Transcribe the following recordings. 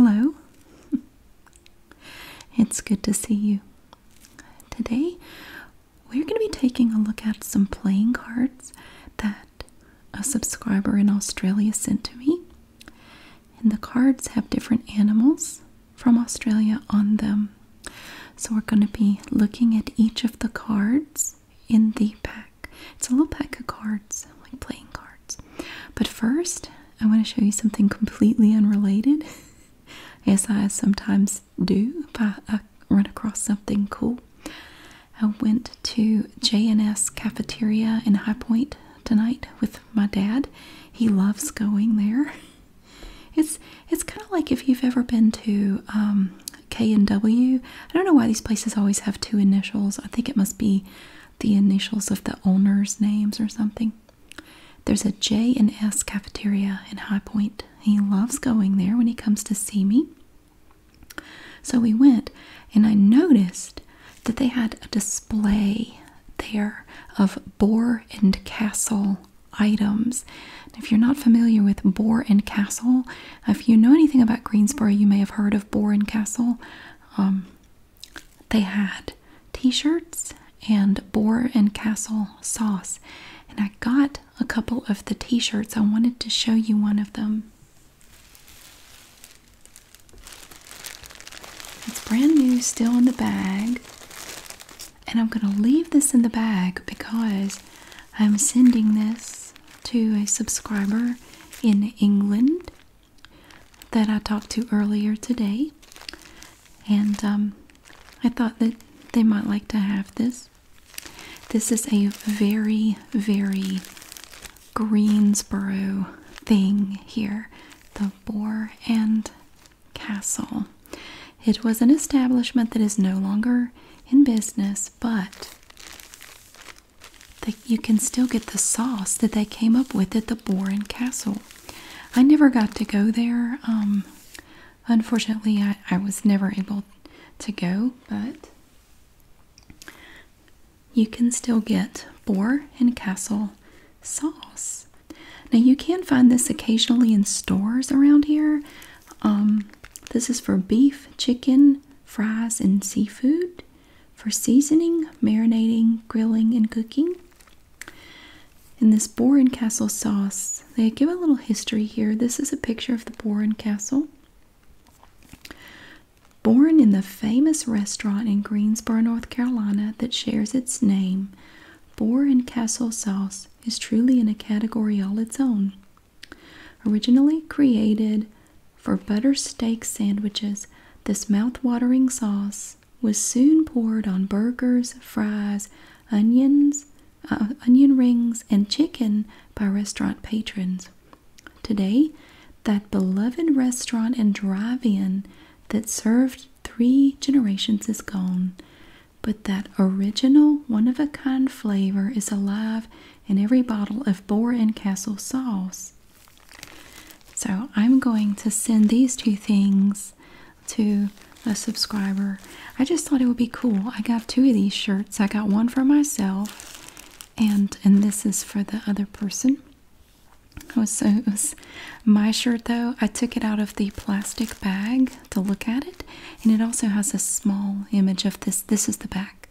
Hello. It's good to see you. Today, we're going to be taking a look at some playing cards that a subscriber in Australia sent to me. And the cards have different animals from Australia on them. So we're going to be looking at each of the cards in the pack. It's a little pack of cards, like playing cards. But first, I want to show you something completely unrelated, as I sometimes do if I, run across something cool. I went to J&S Cafeteria in High Point tonight with my dad. He loves going there. It's it's kind of like if you've ever been to um, K and W. I don't know why these places always have two initials. I think it must be the initials of the owners' names or something. There's a J and S cafeteria in High Point. He loves going there when he comes to see me. So we went, and I noticed that they had a display there of Boar and Castle items. If you're not familiar with Boar and Castle, if you know anything about Greensboro, you may have heard of Boar and Castle. Um, they had t-shirts and Boar and Castle sauce. And I got a couple of the t-shirts. I wanted to show you one of them. Brand new, still in the bag. And I'm going to leave this in the bag because I'm sending this to a subscriber in England that I talked to earlier today. And um, I thought that they might like to have this. This is a very, very Greensboro thing here the Boar and Castle. It was an establishment that is no longer in business, but you can still get the sauce that they came up with at the Boar and Castle. I never got to go there. Um, unfortunately, I, I was never able to go, but you can still get Boar and Castle sauce. Now, you can find this occasionally in stores around here. Um, this is for beef, chicken, fries, and seafood, for seasoning, marinating, grilling, and cooking. In this Boar and Castle sauce, they give a little history here. This is a picture of the Boar and Castle. Born in the famous restaurant in Greensboro, North Carolina that shares its name, Boar and Castle sauce is truly in a category all its own. Originally created for butter steak sandwiches, this mouth-watering sauce was soon poured on burgers, fries, onions, uh, onion rings, and chicken by restaurant patrons. Today, that beloved restaurant and drive-in that served three generations is gone, but that original one-of-a-kind flavor is alive in every bottle of Boar and Castle sauce. So I'm going to send these two things to a subscriber. I just thought it would be cool. I got two of these shirts. I got one for myself and and this is for the other person. Oh, it was, it was my shirt though. I took it out of the plastic bag to look at it, and it also has a small image of this. This is the back.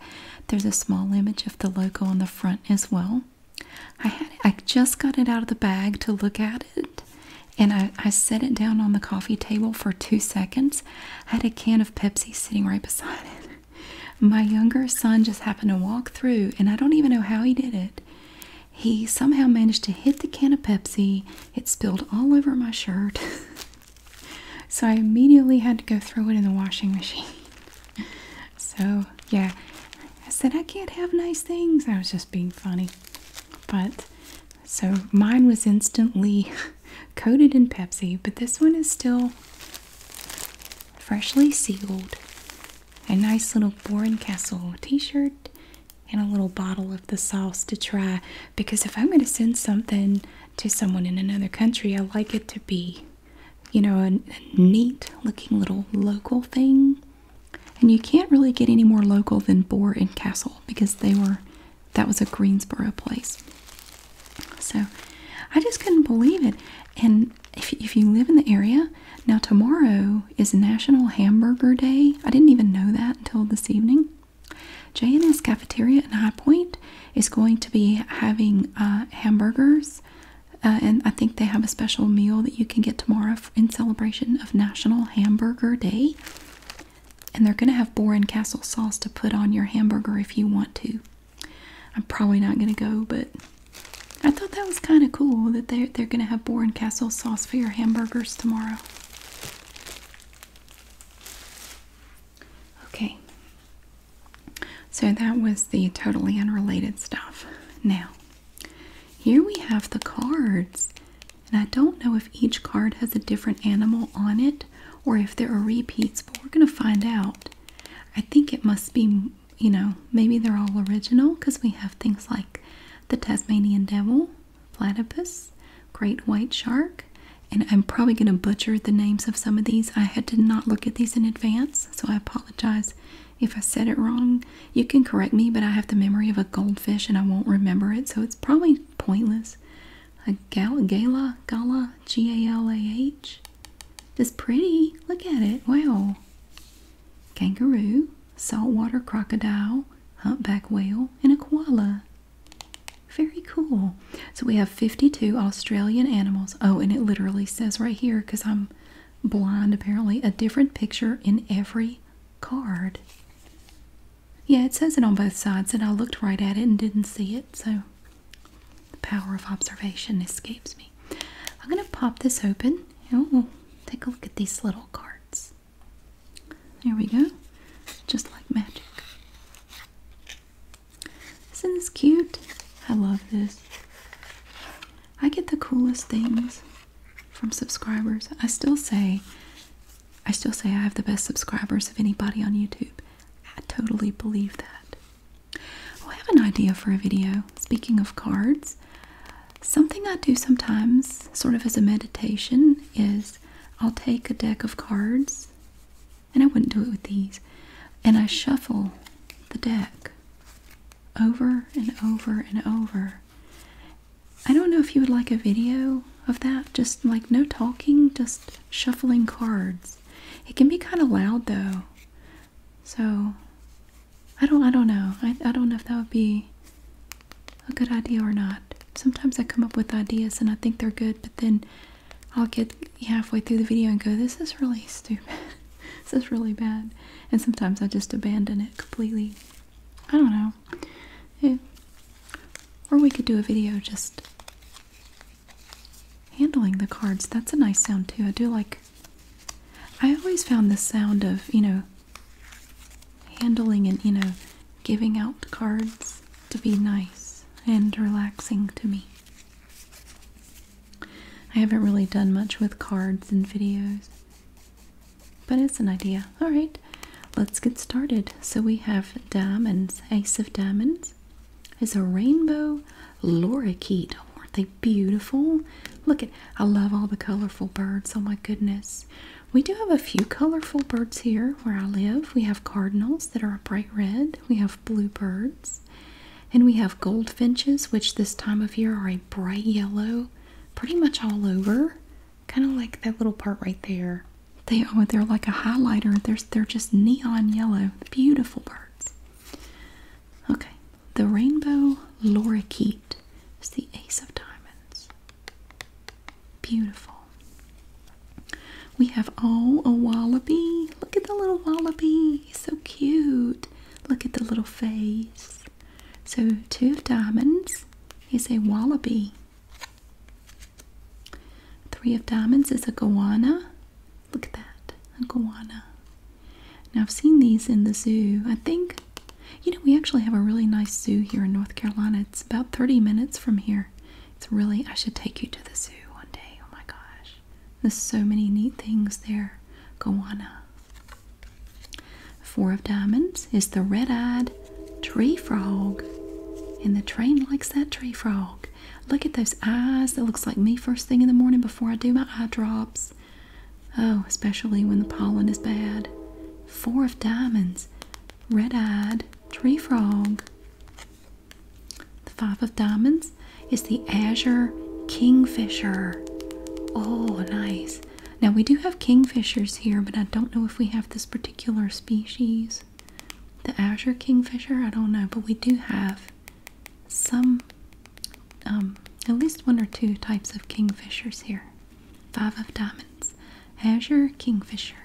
There's a small image of the logo on the front as well. I had I just got it out of the bag to look at it, and I, I set it down on the coffee table for two seconds. I had a can of Pepsi sitting right beside it. My younger son just happened to walk through, and I don't even know how he did it. He somehow managed to hit the can of Pepsi. It spilled all over my shirt. so I immediately had to go throw it in the washing machine. so, yeah, I said, I can't have nice things. I was just being funny. But, so mine was instantly coated in Pepsi, but this one is still freshly sealed. A nice little Boar and Castle t shirt and a little bottle of the sauce to try because if I'm going to send something to someone in another country, I like it to be, you know, a, a neat looking little local thing. And you can't really get any more local than Boar and Castle because they were, that was a Greensboro place. So I just couldn't believe it. And if if, you live in the area, now tomorrow is National Hamburger Day. I didn't even know that until this evening. J&S Cafeteria in High Point is going to be having uh, hamburgers, uh, and I think they have a special meal that you can get tomorrow in celebration of National Hamburger Day. And they're going to have Boar Castle sauce to put on your hamburger if you want to. I'm probably not going to go, but I thought that was kind of cool that they're, they're going to have Boar and Castle sauce for your hamburgers tomorrow. Okay. So that was the totally unrelated stuff. Now, here we have the cards. And I don't know if each card has a different animal on it or if there are repeats, but we're going to find out. I think it must be, you know, maybe they're all original because we have things like the Tasmanian Devil, Platypus, Great White Shark, and I'm probably going to butcher the names of some of these. I had to not look at these in advance, so I apologize if I said it wrong. You can correct me, but I have the memory of a goldfish and I won't remember it, so it's probably pointless. A gala, gala, gala, G-A-L-A-H. It's pretty. Look at it. Wow. Kangaroo, saltwater crocodile, humpback whale, and a koala. Very cool. So we have 52 Australian animals. Oh, and it literally says right here, because I'm blind apparently, a different picture in every card. Yeah, it says it on both sides, and I looked right at it and didn't see it, so the power of observation escapes me. I'm going to pop this open. Oh, take a look at these little cards. There we go. Just like magic. Isn't this cute? I love this. I get the coolest things from subscribers. I still say I still say I have the best subscribers of anybody on YouTube. I totally believe that. Oh, I have an idea for a video. Speaking of cards, something I do sometimes, sort of as a meditation, is I'll take a deck of cards, and I wouldn't do it with these, and I shuffle the deck over and over and over. I don't know if you would like a video of that, just like no talking, just shuffling cards. It can be kind of loud though. So I don't I don't know. I, I don't know if that would be a good idea or not. Sometimes I come up with ideas and I think they're good, but then I'll get halfway through the video and go, This is really stupid. this is really bad. And sometimes I just abandon it completely. I don't know. Or we could do a video just handling the cards. That's a nice sound too. I do like I always found the sound of, you know, handling and, you know, giving out cards to be nice and relaxing to me. I haven't really done much with cards and videos, but it's an idea. All right, let's get started. So we have diamonds, ace of diamonds is a rainbow lorikeet. Aren't they beautiful? Look at, I love all the colorful birds. Oh my goodness. We do have a few colorful birds here where I live. We have cardinals that are a bright red. We have bluebirds. And we have goldfinches, which this time of year are a bright yellow, pretty much all over. Kind of like that little part right there. They are they're like a highlighter. They're, they're just neon yellow. Beautiful birds. The rainbow lorikeet is the ace of diamonds. Beautiful. We have oh a wallaby. Look at the little wallaby. He's so cute. Look at the little face. So two of diamonds is a wallaby. Three of diamonds is a goanna. Look at that, a goanna. Now I've seen these in the zoo. I think, you know, we actually have a really nice zoo here in North Carolina. It's about 30 minutes from here. It's really, I should take you to the zoo one day. Oh my gosh. There's so many neat things there. Goanna. Four of diamonds is the red-eyed tree frog. And the train likes that tree frog. Look at those eyes. That looks like me first thing in the morning before I do my eye drops. Oh, especially when the pollen is bad. Four of diamonds. Red-eyed tree frog. The five of diamonds is the azure kingfisher. Oh, nice. Now we do have kingfishers here, but I don't know if we have this particular species. The azure kingfisher, I don't know, but we do have some, um, at least one or two types of kingfishers here. Five of diamonds. Azure kingfisher.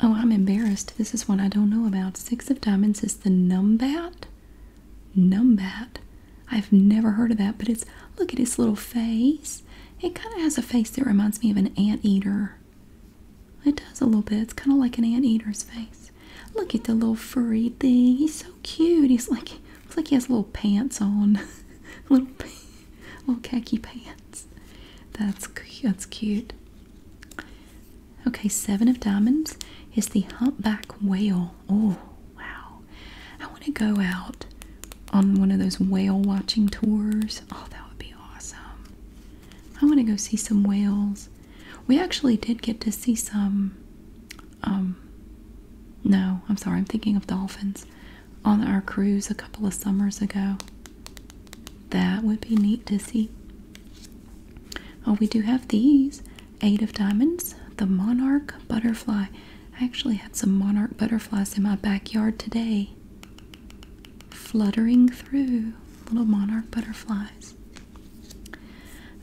Oh, I'm embarrassed. This is one I don't know about. Six of diamonds is the numbat. Numbat. I've never heard of that, but it's look at his little face. It kind of has a face that reminds me of an anteater. It does a little bit. It's kind of like an anteater's face. Look at the little furry thing. He's so cute. He's like looks like he has little pants on, little little khaki pants. That's that's cute. Okay, seven of diamonds is the humpback whale. Oh, wow. I want to go out on one of those whale watching tours. Oh, that would be awesome. I want to go see some whales. We actually did get to see some. Um, no, I'm sorry, I'm thinking of dolphins on our cruise a couple of summers ago. That would be neat to see. Oh, we do have these eight of diamonds, the monarch butterfly. I actually had some monarch butterflies in my backyard today, fluttering through little monarch butterflies.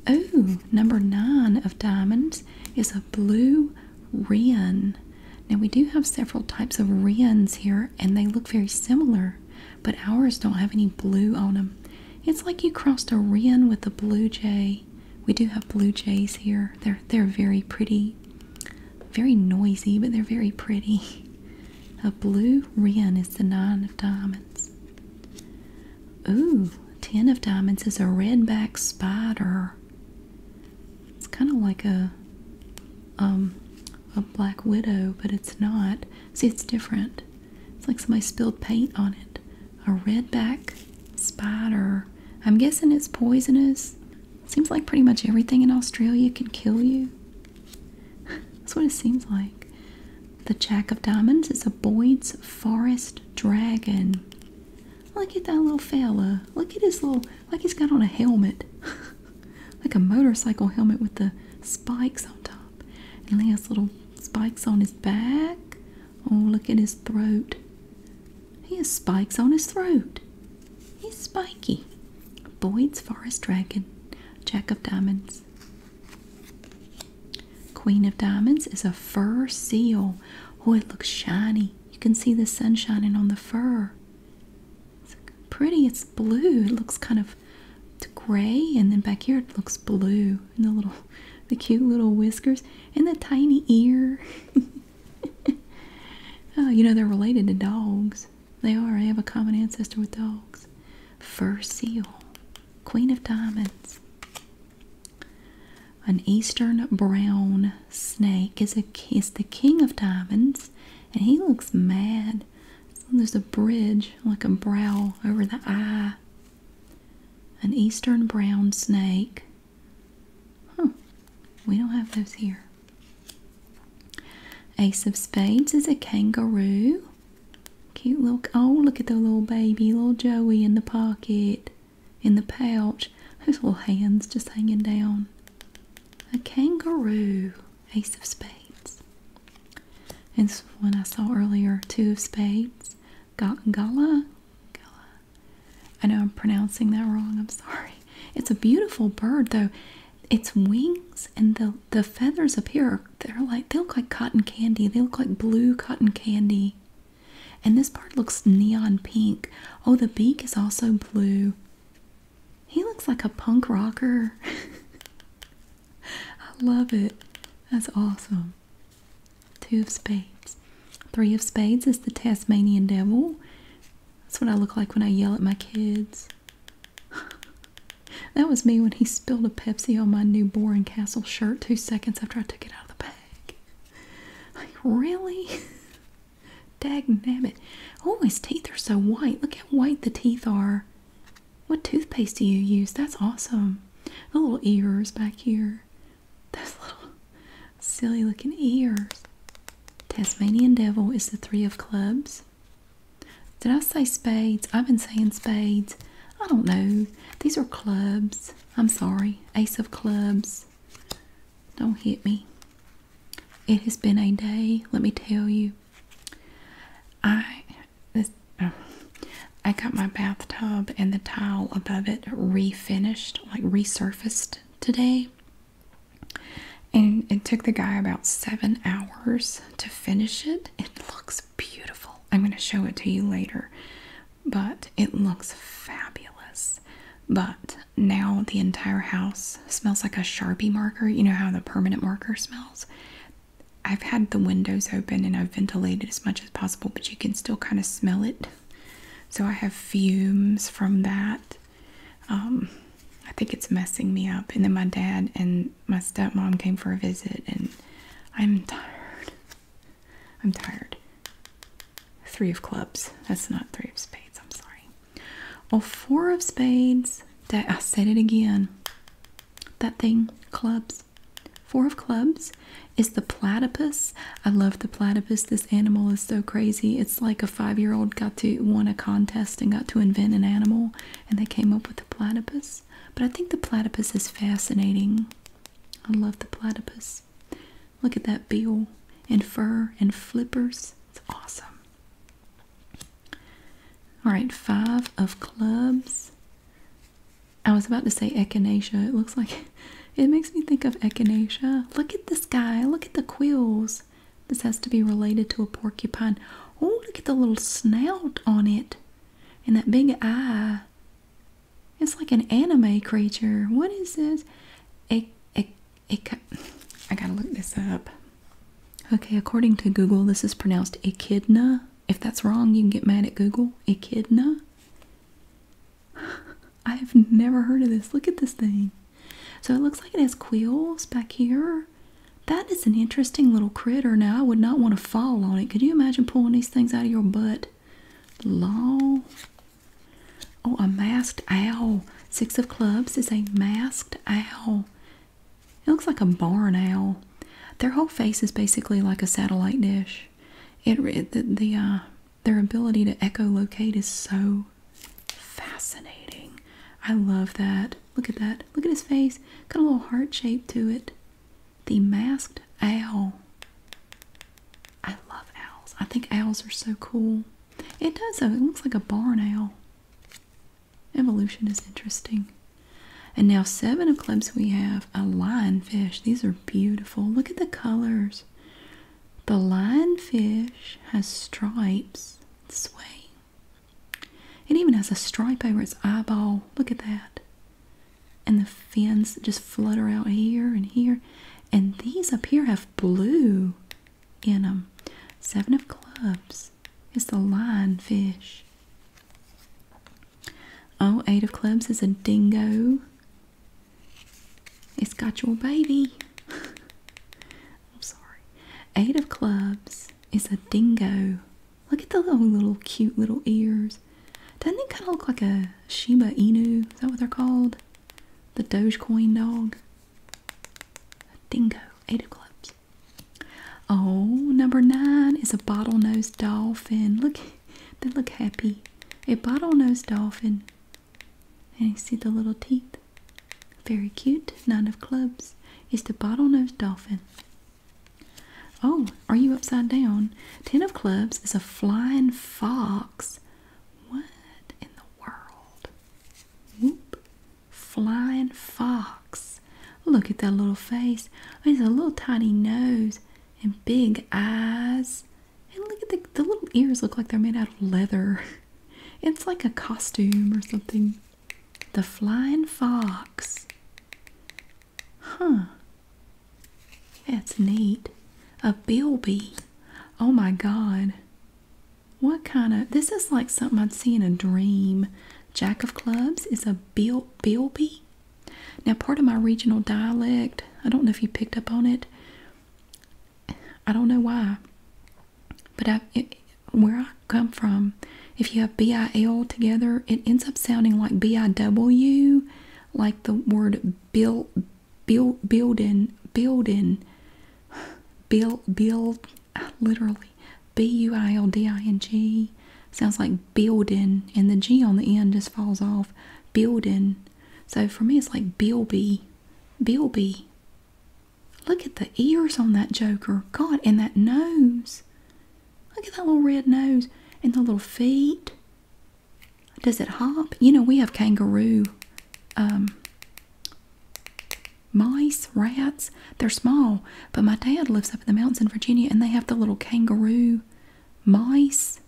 Oh, number nine of diamonds is a blue wren. Now, we do have several types of wrens here, and they look very similar, but ours don't have any blue on them. It's like you crossed a wren with a blue jay. We do have blue jays here. They're they're very pretty, very noisy, but they're very pretty. A blue wren is the nine of diamonds. Ooh, ten of diamonds is a redback spider. It's kind of like a um a black widow, but it's not. See, it's different. It's like somebody spilled paint on it. A redback spider. I'm guessing it's poisonous. Seems like pretty much everything in Australia can kill you. That's what it seems like. The Jack of Diamonds is a Boyd's Forest Dragon. Look at that little fella. Look at his little, like he's got on a helmet. like a motorcycle helmet with the spikes on top. And he has little spikes on his back. Oh, look at his throat. He has spikes on his throat. He's spiky. Boyd's Forest Dragon, Jack of Diamonds. Queen of Diamonds is a fur seal. Oh, it looks shiny. You can see the sun shining on the fur. It's pretty. It's blue. It looks kind of gray, and then back here it looks blue. And the little, the cute little whiskers, and the tiny ear. oh, you know they're related to dogs. They are. They have a common ancestor with dogs. Fur seal. Queen of Diamonds. An eastern brown snake is a is the king of diamonds, and he looks mad. There's a bridge, like a brow over the eye. An eastern brown snake. Huh. We don't have those here. Ace of Spades is a kangaroo. Cute little, oh, look at the little baby, little Joey in the pocket, in the pouch. His little hands just hanging down. A kangaroo, Ace of Spades. And this one I saw earlier, Two of Spades. Gala, Gala. I know I'm pronouncing that wrong, I'm sorry. It's a beautiful bird though. Its wings and the, the feathers up here, they're like they look like cotton candy. They look like blue cotton candy. And this part looks neon pink. Oh, the beak is also blue. He looks like a punk rocker. Love it. That's awesome. Two of spades. Three of spades is the Tasmanian devil. That's what I look like when I yell at my kids. that was me when he spilled a Pepsi on my new Boar and Castle shirt two seconds after I took it out of the bag. Like, really? Dag nabbit. Oh, his teeth are so white. Look how white the teeth are. What toothpaste do you use? That's awesome. The little ears back here. Those little silly looking ears. Tasmanian Devil is the three of clubs. Did I say spades? I've been saying spades. I don't know. These are clubs. I'm sorry. Ace of clubs. Don't hit me. It has been a day, let me tell you. I this I got my bathtub and the tile above it refinished, like resurfaced today. And it took the guy about seven hours to finish it. It looks beautiful. I'm going to show it to you later. But it looks fabulous. But now the entire house smells like a Sharpie marker. You know how the permanent marker smells? I've had the windows open and I've ventilated as much as possible, but you can still kind of smell it. So I have fumes from that. Um, I think it's messing me up. And then my dad and my stepmom came for a visit, and I'm tired. I'm tired. Three of clubs. That's not three of spades. I'm sorry. Well, four of spades. That I said it again. That thing, clubs. Four of clubs is the platypus. I love the platypus. This animal is so crazy. It's like a five year old got to won a contest and got to invent an animal, and they came up with the platypus. But I think the platypus is fascinating. I love the platypus. Look at that bill and fur and flippers. It's awesome. All right, five of clubs. I was about to say echinacea. It looks like it makes me think of echinacea. Look at this guy. Look at the quills. This has to be related to a porcupine. Oh, look at the little snout on it. And that big eye. It's like an anime creature. What is this? I gotta look this up. Okay, according to Google, this is pronounced echidna. If that's wrong, you can get mad at Google. Echidna. I have never heard of this. Look at this thing. So it looks like it has quills back here. That is an interesting little critter. Now, I would not want to fall on it. Could you imagine pulling these things out of your butt? Law. Oh, a masked owl. Six of clubs is a masked owl. It looks like a barn owl. Their whole face is basically like a satellite dish. It the, the uh, their ability to echolocate is so fascinating. I love that. Look at that. Look at his face. Got a little heart shape to it. The masked owl. I love owls. I think owls are so cool. It does though. It looks like a barn owl. Evolution is interesting. And now seven of clubs we have a lionfish. These are beautiful. Look at the colors. The lionfish has stripes. Sway. It even has a stripe over its eyeball. Look at that. And the fins just flutter out here and here. And these up here have blue in them. Seven of clubs is the lionfish. Oh, eight of clubs is a dingo. It's got your baby. I'm sorry. Eight of clubs is a dingo. Look at the little, little cute little ears. Doesn't it kind of look like a Shiba Inu? Is that what they're called? The Dogecoin dog. A dingo. Eight of clubs. Oh, number nine is a bottlenose dolphin. Look, they look happy. A bottlenose dolphin. And you see the little teeth. Very cute. Nine of clubs is the bottlenose dolphin. Oh, are you upside down? Ten of clubs is a flying fox. What in the world? Whoop. Flying fox. Look at that little face. It's a little tiny nose and big eyes. And look at the, the little ears look like they're made out of leather. It's like a costume or something. The flying fox. Huh. That's neat. A bilby. Oh my god. What kind of this is like something I'd see in a dream. Jack of clubs is a bil bilby. Now part of my regional dialect, I don't know if you picked up on it. I don't know why. But I, it, where I come from, if you have B-I-L together, it ends up sounding like B-I-W, like the word build, build, building, building, build, build, literally, B-U-I-L-D-I-N-G. sounds like building, and the G on the end just falls off. Building. So for me, it's like Bilby. Bilby. Look at the ears on that Joker. God, and that nose. Look at that little red nose and the little feet. Does it hop? You know, we have kangaroo um, mice, rats. They're small, but my dad lives up in the mountains in Virginia and they have the little kangaroo mice.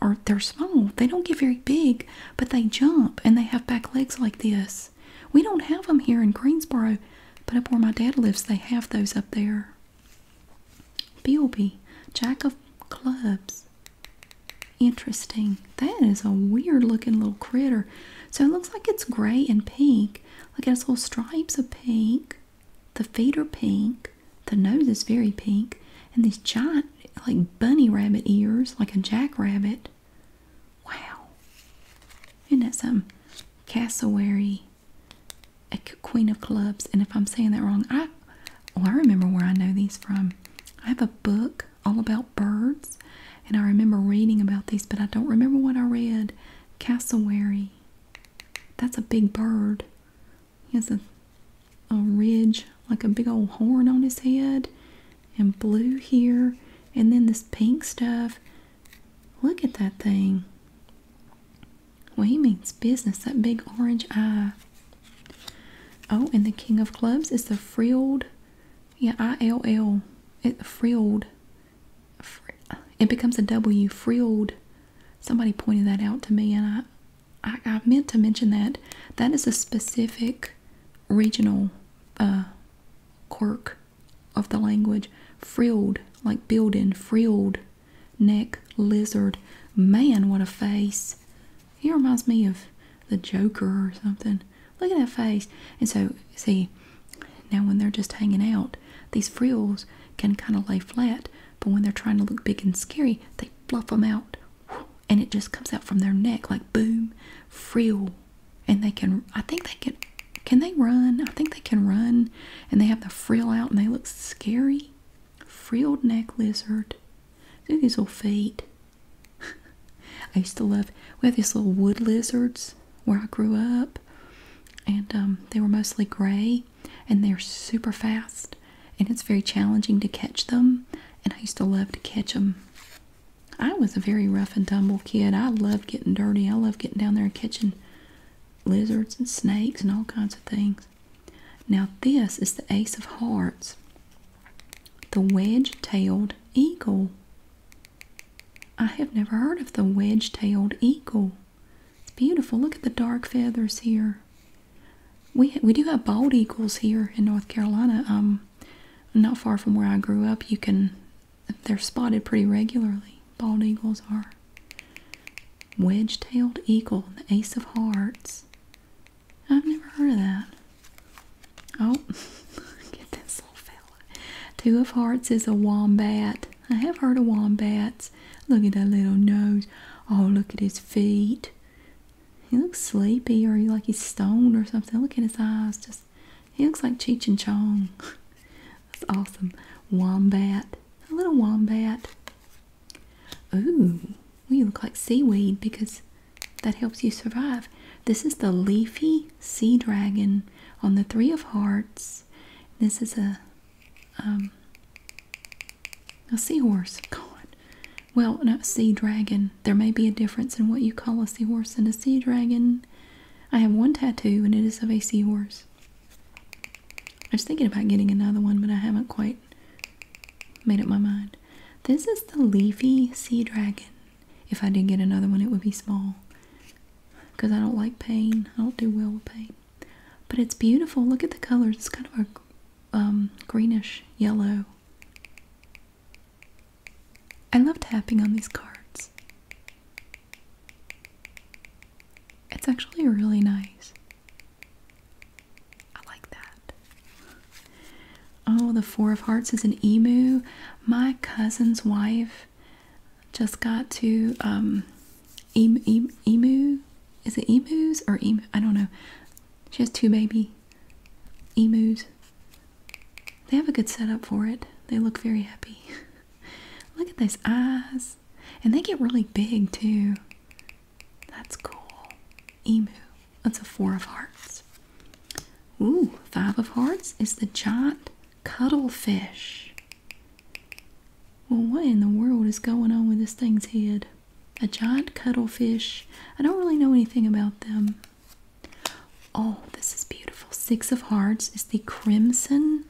Or they're small. They don't get very big, but they jump and they have back legs like this. We don't have them here in Greensboro, but up where my dad lives, they have those up there. Bilby, Jack of Clubs. Interesting. That is a weird looking little critter. So it looks like it's gray and pink. Look at its little stripes of pink. The feet are pink. The nose is very pink. And these giant, like bunny rabbit ears, like a jackrabbit. Wow. Isn't that some cassowary? A queen of clubs. And if I'm saying that wrong, I, oh, I remember where I know these from. I have a book all about birds. And I remember reading about these, but I don't remember what I read. Cassowary. That's a big bird. He has a, a ridge, like a big old horn on his head, and blue here, and then this pink stuff. Look at that thing. Well, he means business, that big orange eye. Oh, and the king of clubs is the frilled, yeah, I-L-L, it, frilled. It becomes a W, frilled. Somebody pointed that out to me, and I I, I meant to mention that that is a specific regional uh, quirk of the language. Frilled, like building, frilled, neck, lizard. Man, what a face. He reminds me of the Joker or something. Look at that face. And so, see, now when they're just hanging out, these frills can kind of lay flat, but when they're trying to look big and scary, they fluff them out and it just comes out from their neck like boom, frill. And they can, I think they can, can they run? I think they can run and they have the frill out and they look scary. Frilled neck lizard. Look at these little feet. I used to love, we had these little wood lizards where I grew up and um, they were mostly gray and they're super fast and it's very challenging to catch them and I used to love to catch them I was a very rough and tumble kid. I loved getting dirty. I loved getting down there and catching lizards and snakes and all kinds of things. Now this is the Ace of Hearts. The wedge-tailed eagle. I have never heard of the wedge-tailed eagle. It's beautiful. Look at the dark feathers here. We we do have bald eagles here in North Carolina. Um, not far from where I grew up. You can they're spotted pretty regularly bald eagles are. Wedge-tailed eagle, the ace of hearts. I've never heard of that. Oh, get this little fella. Two of hearts is a wombat. I have heard of wombats. Look at that little nose. Oh, look at his feet. He looks sleepy or like he's stoned or something. Look at his eyes. Just he looks like Cheech and Chong. That's awesome. Wombat. A little wombat. Ooh, you look like seaweed because that helps you survive. This is the leafy sea dragon on the three of hearts. This is a um, a seahorse. God. Well, not a sea dragon. There may be a difference in what you call a seahorse and a sea dragon. I have one tattoo and it is of a seahorse. I was thinking about getting another one, but I haven't quite made up my mind. This is the leafy sea dragon. If I did get another one, it would be small. Because I don't like pain. I don't do well with pain. But it's beautiful. Look at the colors. It's kind of a um, greenish yellow. I love tapping on these cards. It's actually really nice. I like that. Oh, the Four of Hearts is an emu. My cousin's wife just got to um, emu, emu. Is it emus or emu? I don't know. She has two baby emus. They have a good setup for it. They look very happy. look at those eyes. And they get really big too. That's cool. Emu. That's a four of hearts. Ooh, five of hearts is the giant cuttlefish. Well, what in the world is going on with this thing's head? A giant cuttlefish. I don't really know anything about them. Oh, this is beautiful. Six of Hearts is the Crimson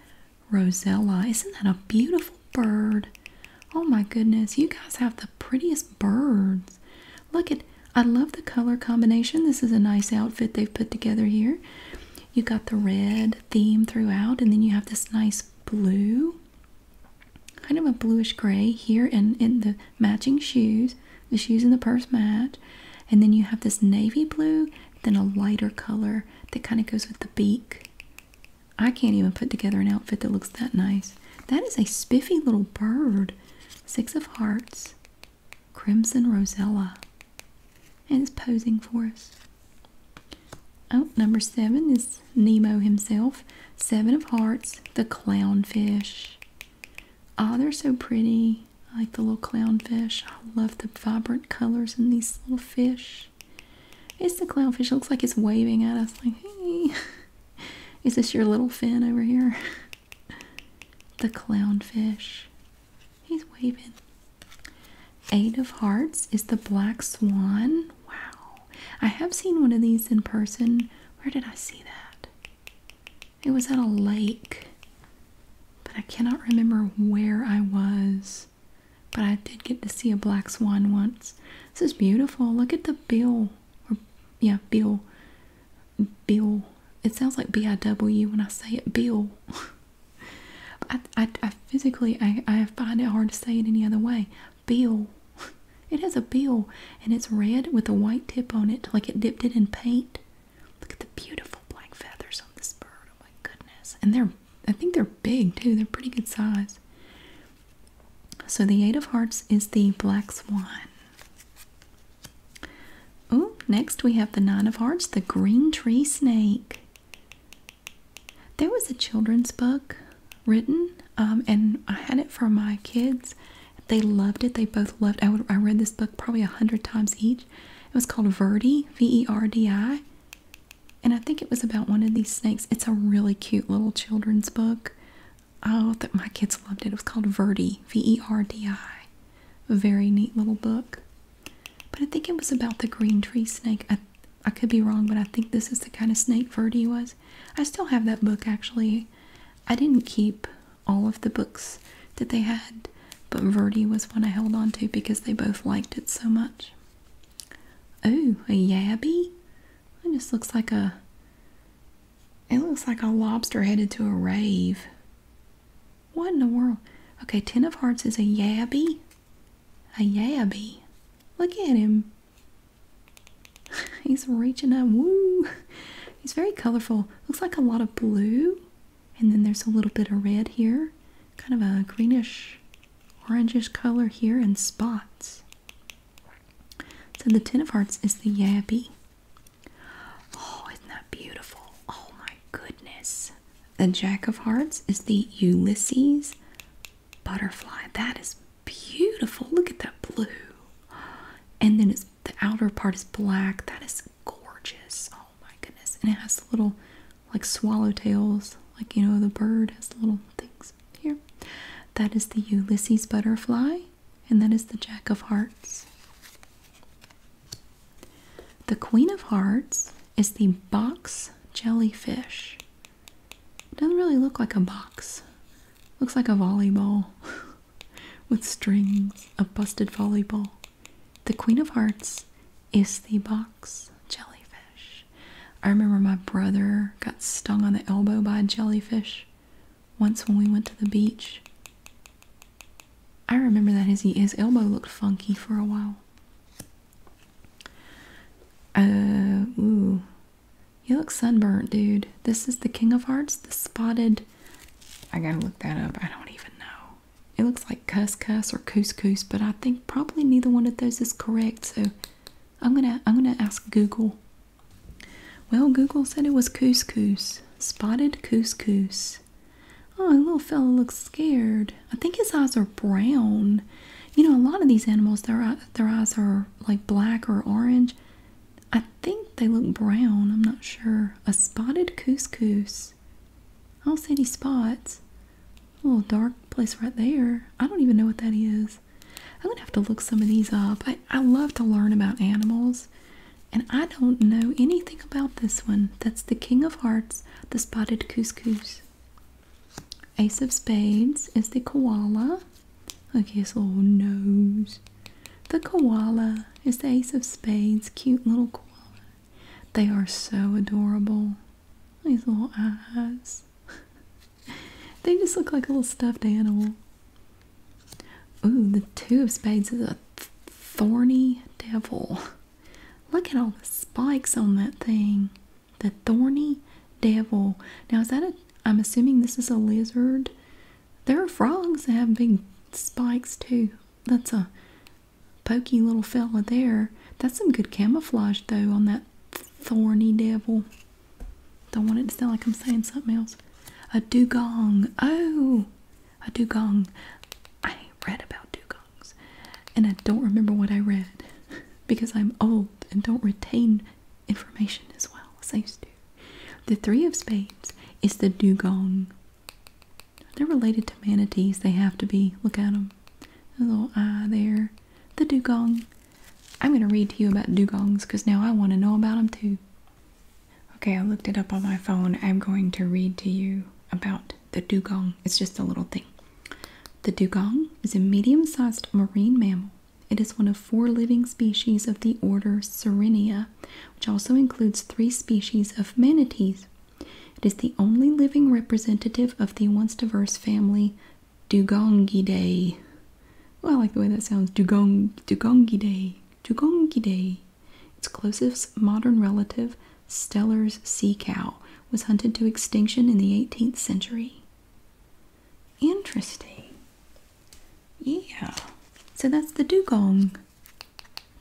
Rosella. Isn't that a beautiful bird? Oh my goodness, you guys have the prettiest birds. Look at, I love the color combination. This is a nice outfit they've put together here. You got the red theme throughout, and then you have this nice blue, kind of a bluish gray here in, in the matching shoes. The shoes and the purse match. And then you have this navy blue, then a lighter color that kind of goes with the beak. I can't even put together an outfit that looks that nice. That is a spiffy little bird. Six of Hearts, Crimson Rosella. And it's posing for us. Oh, number seven is Nemo himself. Seven of Hearts, the clownfish. Oh, they're so pretty. I like the little clownfish. I love the vibrant colors in these little fish. It's the clownfish. It looks like it's waving at us like, hey. Is this your little fin over here? the clownfish. He's waving. Eight of Hearts is the black swan. Wow. I have seen one of these in person. Where did I see that? It was at a lake. But I cannot remember where I was. But I did get to see a black swan once. This is beautiful. Look at the bill. Or, yeah, bill. Bill. It sounds like B-I-W when I say it. Bill. I, I, I physically, I, I find it hard to say it any other way. Bill. It has a bill and it's red with a white tip on it, like it dipped it in paint. Look at the beautiful black feathers on this bird. Oh my goodness. And they're, I think they're big too. They're pretty good size. So the Eight of Hearts is the Black Swan. Oh, next we have the Nine of Hearts, the Green Tree Snake. There was a children's book written, um, and I had it for my kids. They loved it. They both loved. I, I read this book probably a hundred times each. It was called Verdi, V-E-R-D-I, and I think it was about one of these snakes. It's a really cute little children's book. Oh, that my kids loved it. It was called Verdi, V-E-R-D-I. A very neat little book. But I think it was about the green tree snake. I, I could be wrong, but I think this is the kind of snake Verdi was. I still have that book actually. I didn't keep all of the books that they had, but Verdi was one I held on to because they both liked it so much. Oh, a yabby? It just looks like a. It looks like a lobster headed to a rave. What in the world? Okay, Ten of Hearts is a yabby. A yabby. Look at him. He's reaching up. Woo! He's very colorful. Looks like a lot of blue. And then there's a little bit of red here. Kind of a greenish, orangish color here and spots. So the Ten of Hearts is the yabby. Oh, isn't that beautiful? Oh my goodness. The Jack of Hearts is the Ulysses butterfly. That is beautiful. Look at that blue. And then it's the outer part is black. That is gorgeous. Oh. And it has little like swallowtails, like you know, the bird has little things here. That is the Ulysses butterfly, and that is the Jack of Hearts. The Queen of Hearts is the box jellyfish. Doesn't really look like a box. Looks like a volleyball with strings, a busted volleyball. The Queen of Hearts is the box. I remember my brother got stung on the elbow by a jellyfish once when we went to the beach. I remember that his, his elbow looked funky for a while. Uh, ooh. You look sunburnt, dude. This is the King of Hearts, the spotted. I gotta look that up. I don't even know. It looks like couscous or couscous, but I think probably neither one of those is correct. So I'm gonna I'm gonna ask Google. Well, Google said it was cuscus, spotted cuscus. Oh, the little fella looks scared. I think his eyes are brown. You know, a lot of these animals, their their eyes are like black or orange. I think they look brown. I'm not sure. A spotted cuscus. I don't see any spots. A little dark place right there. I don't even know what that is. I'm gonna have to look some of these up. I, I love to learn about animals, and I don't know anything about this one. That's the King of Hearts, the spotted cuscus. Ace of Spades is the koala. Look at his little nose. The koala is the Ace of Spades. Cute little koala. They are so adorable. These little eyes. they just look like a little stuffed animal. Ooh, the Two of Spades is a thorny devil. Look at all the spikes on that thing. The thorny devil. Now, is that a. I'm assuming this is a lizard. There are frogs that have big spikes too. That's a pokey little fella there. That's some good camouflage though on that thorny devil. Don't want it to sound like I'm saying something else. A dugong. Oh, a dugong. I read about dugongs and I don't remember what I read because I'm old and don't retain information as well as I used to. The three of spades is the dugong. They're related to manatees. They have to be. Look at them. A little eye there. The dugong. I'm going to read to you about dugongs because now I want to know about them too. Okay, I looked it up on my phone. I'm going to read to you about the dugong. It's just a little thing. The dugong is a medium sized marine mammal. It is one of four living species of the order Sirenia, which also includes three species of manatees. It is the only living representative of the once diverse family Dugongidae. Well, I like the way that sounds. Dugong, Dugongidae. Dugongidae. Its closest modern relative, Steller's sea cow, was hunted to extinction in the 18th century. Interesting. Yeah. So that's the dugong.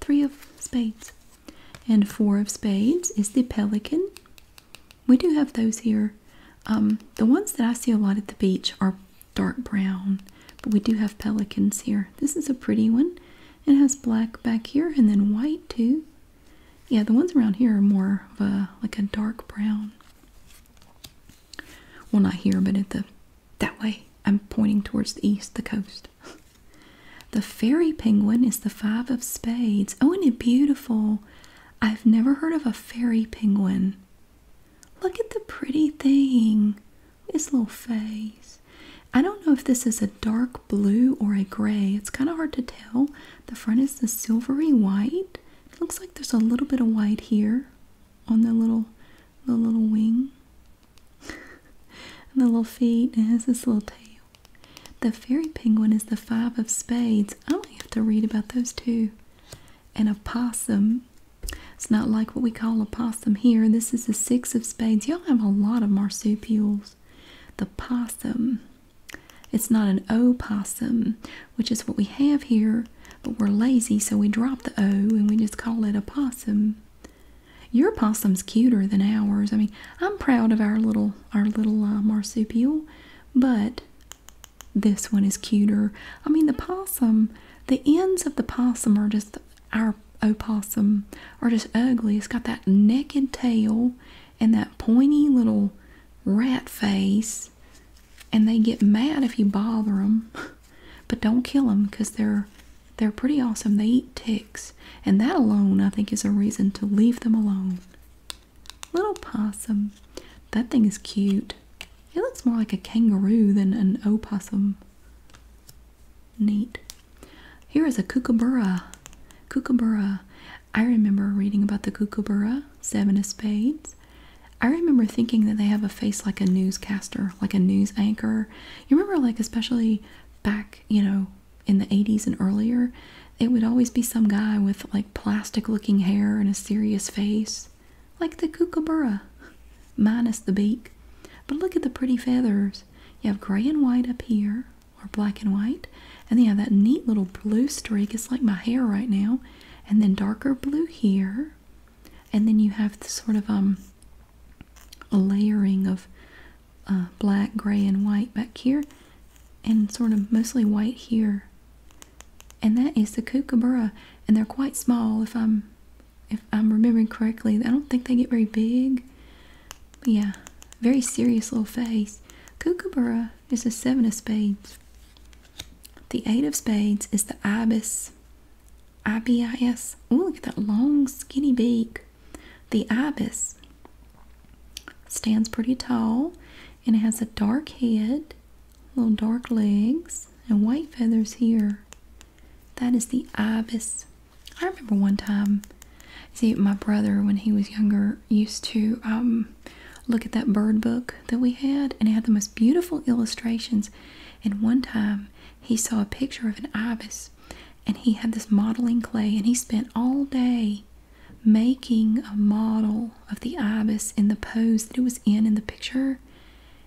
Three of spades. And four of spades is the pelican. We do have those here. Um, the ones that I see a lot at the beach are dark brown, but we do have pelicans here. This is a pretty one. It has black back here and then white too. Yeah, the ones around here are more of a like a dark brown. Well, not here, but at the that way. I'm pointing towards the east, the coast. The fairy penguin is the five of spades. Oh, isn't it beautiful? I've never heard of a fairy penguin. Look at the pretty thing. His little face. I don't know if this is a dark blue or a gray. It's kind of hard to tell. The front is the silvery white. It looks like there's a little bit of white here on the little the little wing. and the little feet. It has this little tail. The fairy penguin is the five of spades. I might have to read about those too. And a possum. It's not like what we call a possum here. This is the six of spades. Y'all have a lot of marsupials. The possum. It's not an opossum, which is what we have here, but we're lazy, so we drop the O and we just call it a possum. Your possum's cuter than ours. I mean, I'm proud of our little our little uh, marsupial, but this one is cuter. I mean, the possum, the ends of the possum are just, our opossum, are just ugly. It's got that naked tail and that pointy little rat face. And they get mad if you bother them. But don't kill them because they're, they're pretty awesome. They eat ticks. And that alone, I think, is a reason to leave them alone. Little possum. That thing is cute. It looks more like a kangaroo than an opossum. Neat. Here is a kookaburra. Kookaburra. I remember reading about the kookaburra, seven of spades. I remember thinking that they have a face like a newscaster, like a news anchor. You remember, like, especially back, you know, in the 80s and earlier, it would always be some guy with like plastic looking hair and a serious face, like the kookaburra, minus the beak. But look at the pretty feathers. You have gray and white up here, or black and white, and then you have that neat little blue streak. It's like my hair right now, and then darker blue here, and then you have the sort of um a layering of uh, black, gray, and white back here, and sort of mostly white here. and that is the kookaburra, and they're quite small. If I'm if I'm remembering correctly, I don't think they get very big. But yeah, very serious little face. Kookaburra is a seven of spades. The eight of spades is the ibis. I-B-I-S. Oh, look at that long, skinny beak. The ibis stands pretty tall and it has a dark head, little dark legs, and white feathers here. That is the ibis. I remember one time, see, my brother, when he was younger, used to um, look at that bird book that we had, and it had the most beautiful illustrations. And one time, he saw a picture of an ibis, and he had this modeling clay, and he spent all day making a model of the ibis in the pose that it was in in the picture.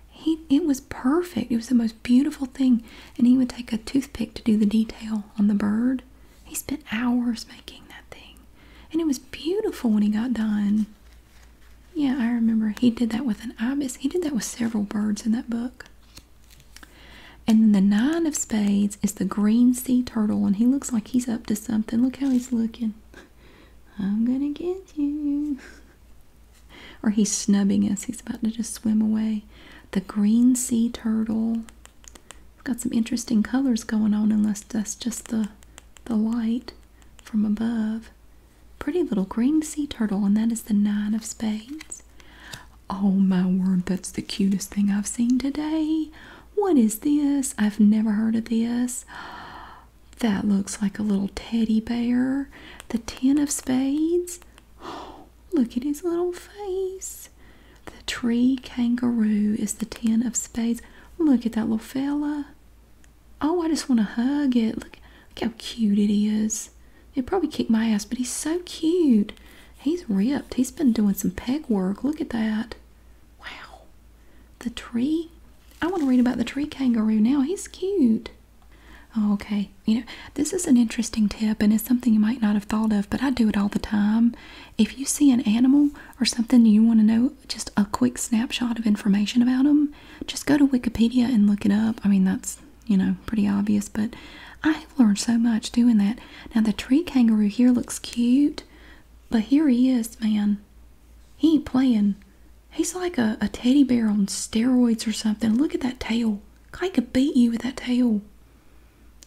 He it was perfect. It was the most beautiful thing. And he would take a toothpick to do the detail on the bird. He spent hours making that thing. And it was beautiful when he got done. Yeah, I remember he did that with an ibis. He did that with several birds in that book. And then the nine of spades is the green sea turtle, and he looks like he's up to something. Look how he's looking. I'm gonna get you. or he's snubbing us. He's about to just swim away. The green sea turtle. It's got some interesting colors going on, unless that's just the the light from above. Pretty little green sea turtle, and that is the nine of spades. Oh my word, that's the cutest thing I've seen today. What is this? I've never heard of this. That looks like a little teddy bear. The ten of spades. Oh, look at his little face. The tree kangaroo is the ten of spades. Look at that little fella. Oh, I just want to hug it. Look, look how cute it is. It probably kicked my ass, but he's so cute. He's ripped. He's been doing some peg work. Look at that. Wow. The tree. I want to read about the tree kangaroo now. He's cute. Oh, okay. You know, this is an interesting tip and it's something you might not have thought of, but I do it all the time. If you see an animal or something you want to know just a quick snapshot of information about them, just go to Wikipedia and look it up. I mean, that's, you know, pretty obvious, but I have learned so much doing that. Now, the tree kangaroo here looks cute, but here he is, man. He ain't playing. He's like a, a teddy bear on steroids or something. Look at that tail. I could beat you with that tail.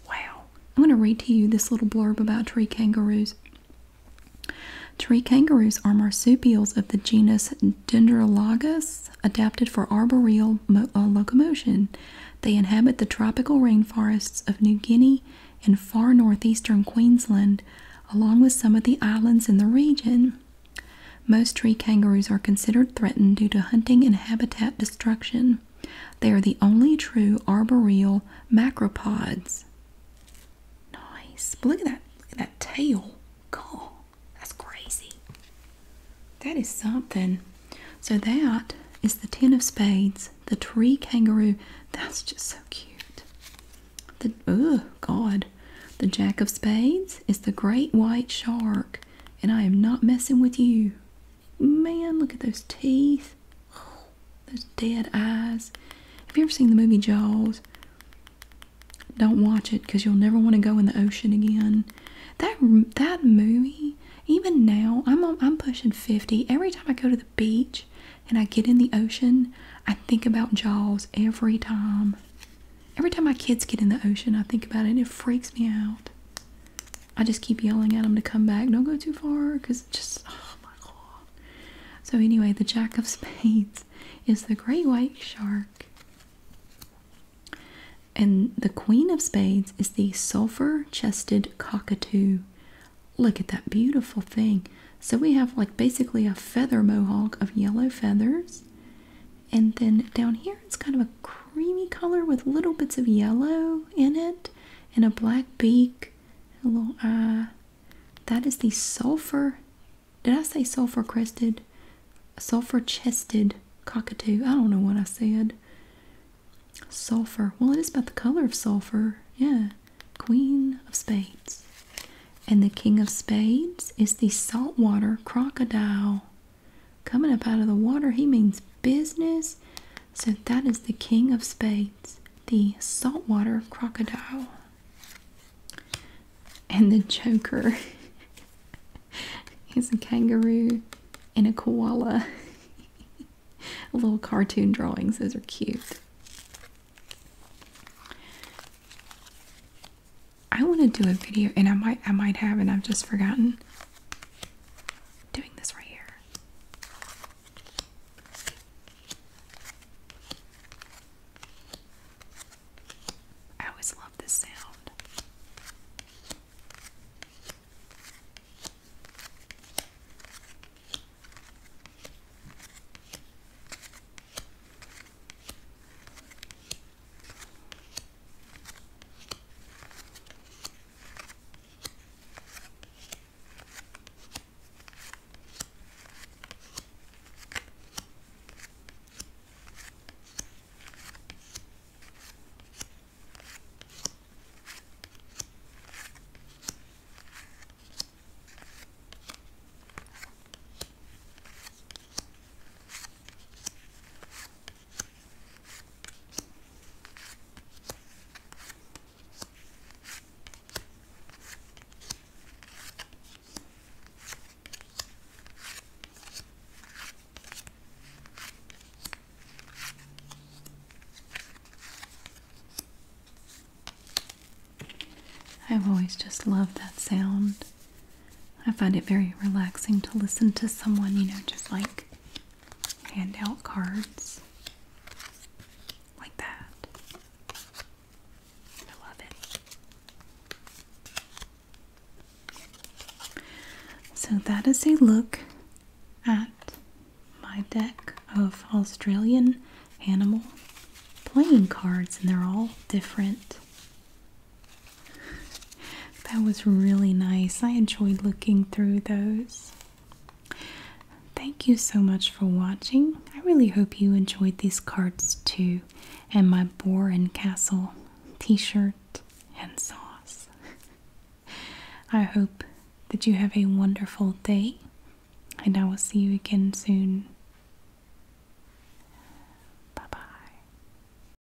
Wow. I'm going to read to you this little blurb about tree kangaroos. Tree kangaroos are marsupials of the genus Dendrolagus, adapted for arboreal uh, locomotion. They inhabit the tropical rainforests of New Guinea and far northeastern Queensland, along with some of the islands in the region. Most tree kangaroos are considered threatened due to hunting and habitat destruction. They are the only true arboreal macropods. Nice. But look at that. Look at that tail. God, that's crazy. That is something. So that is the ten of spades. The tree kangaroo. That's just so cute. The oh God. The jack of spades is the great white shark. And I am not messing with you. Man, look at those teeth. those dead eyes. Have you ever seen the movie Jaws? Don't watch it because you'll never want to go in the ocean again. That that movie, even now, I'm I'm pushing 50. Every time I go to the beach and I get in the ocean, I think about Jaws every time. Every time my kids get in the ocean, I think about it and it freaks me out. I just keep yelling at them to come back. Don't go too far because it just, oh my God. So, anyway, the Jack of Spades is the great white shark. And the Queen of Spades is the sulfur chested cockatoo. Look at that beautiful thing. So we have like basically a feather mohawk of yellow feathers. And then down here it's kind of a creamy color with little bits of yellow in it and a black beak, a little eye. That is the sulfur. Did I say sulfur crested? Sulfur chested cockatoo. I don't know what I said. Sulfur. Well, it is about the color of sulfur. Yeah. Queen of Spades. And the King of Spades is the saltwater crocodile. Coming up out of the water, he means business. So that is the King of Spades, the saltwater crocodile. And the Joker is a kangaroo and a koala. Little cartoon drawings, those are cute. Want to do a video, and I might, I might have, and I've just forgotten doing this right here. I always love this sound. I've always just loved that sound. I find it very relaxing to listen to someone, you know, just like hand out cards like that. I love it. So, that is a look at my deck of Australian animal playing cards, and they're all different. That was really nice. I enjoyed looking through those. Thank you so much for watching. I really hope you enjoyed these cards too, and my Boar and Castle t shirt and sauce. I hope that you have a wonderful day, and I will see you again soon.